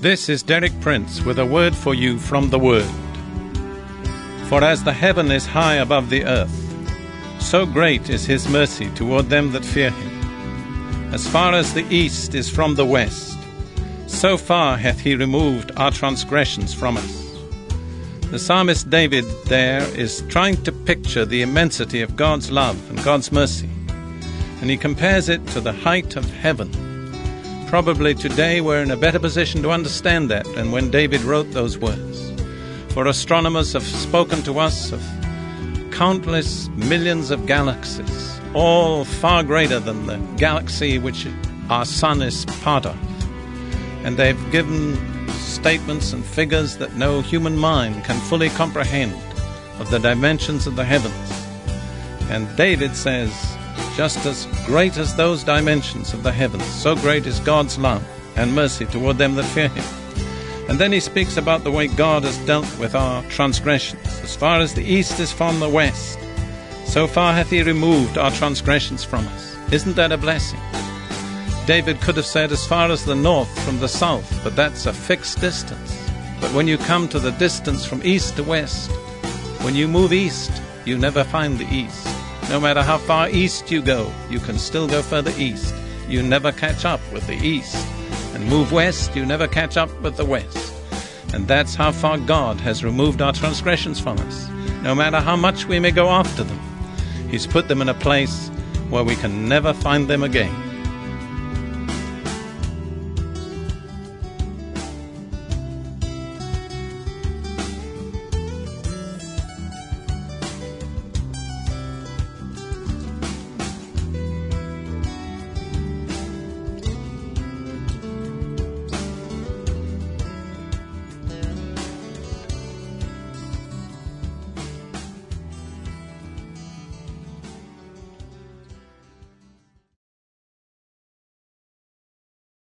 This is Derek Prince with a word for you from the Word. For as the heaven is high above the earth, so great is his mercy toward them that fear him. As far as the east is from the west, so far hath he removed our transgressions from us. The psalmist David there is trying to picture the immensity of God's love and God's mercy, and he compares it to the height of heaven. Probably today we're in a better position to understand that than when David wrote those words. For astronomers have spoken to us of countless millions of galaxies, all far greater than the galaxy which our sun is part of. And they've given statements and figures that no human mind can fully comprehend of the dimensions of the heavens. And David says, just as great as those dimensions of the heavens, so great is God's love and mercy toward them that fear him. And then he speaks about the way God has dealt with our transgressions. As far as the east is from the west, so far hath he removed our transgressions from us. Isn't that a blessing? David could have said as far as the north from the south, but that's a fixed distance. But when you come to the distance from east to west, when you move east, you never find the east. No matter how far east you go, you can still go further east. You never catch up with the east. And move west, you never catch up with the west. And that's how far God has removed our transgressions from us. No matter how much we may go after them, He's put them in a place where we can never find them again.